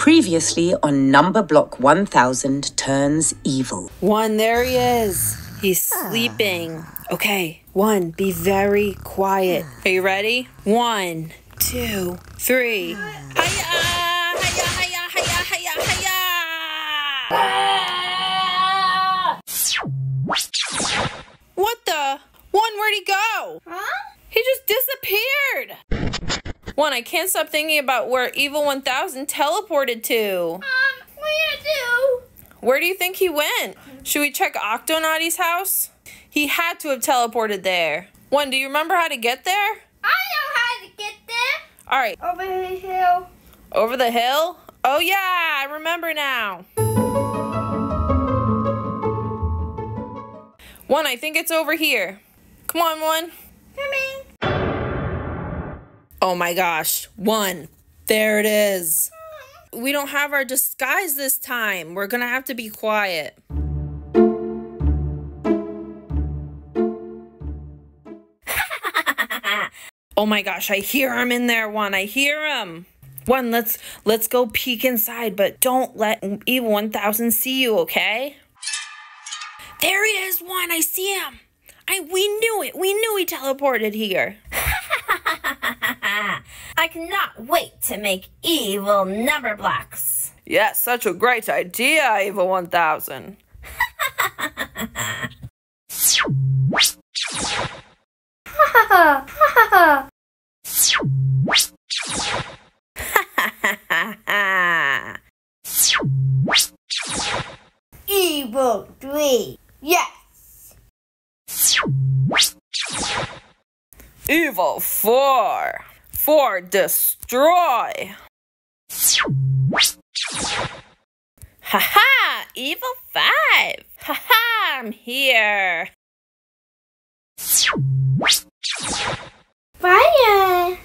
Previously on Numberblock 1000 Turns Evil. One, there he is. He's ah. sleeping. Okay, one, be very quiet. Are you ready? One, two, three. Hiya! Hiya, hiya, hiya, hiya, hiya! One, I can't stop thinking about where Evil 1000 teleported to. Um, what you do? Where do you think he went? Should we check Octonaughty's house? He had to have teleported there. One, do you remember how to get there? I know how to get there. All right, Over the hill. over the hill? Oh, yeah, I remember now. One, I think it's over here. Come on, one. Coming. Oh my gosh, one. There it is. We don't have our disguise this time. We're gonna have to be quiet. oh my gosh, I hear him in there, one. I hear him. One, let's let's go peek inside, but don't let Evil 1000 see you, okay? There he is, one. I see him. I we knew it. We knew he teleported here. I cannot wait to make evil number blocks. Yes, such a great idea, Evil 1000. Ha ha Evil three. Yes. Evil 4. 4 destroy. Haha, Evil 5. Haha, I'm here. Fire.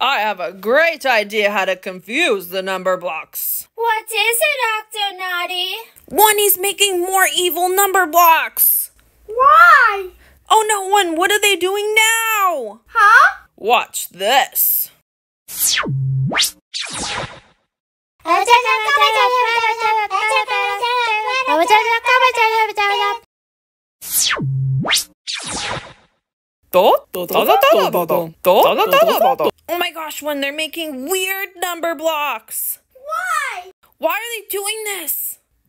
I have a great idea how to confuse the number blocks. What is it, Octonaughty? One, is making more evil number blocks. Why? Oh no, one, what are they doing now? Huh? Watch this. Oh my gosh, one, they're making weird number blocks. Why? Why are they doing this?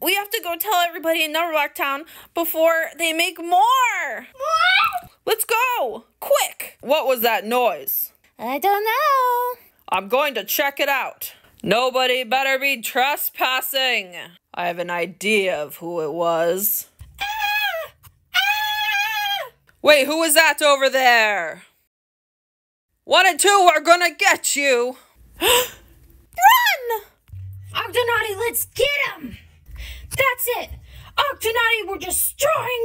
We have to go tell everybody in Numberblock Town before they make more. What? Let's go, quick. What was that noise? I don't know. I'm going to check it out. Nobody better be trespassing. I have an idea of who it was. Wait, who is that over there? One and two are gonna get you. Run! Octonaughty, let's get him! That's it! Octonaughty, we're destroying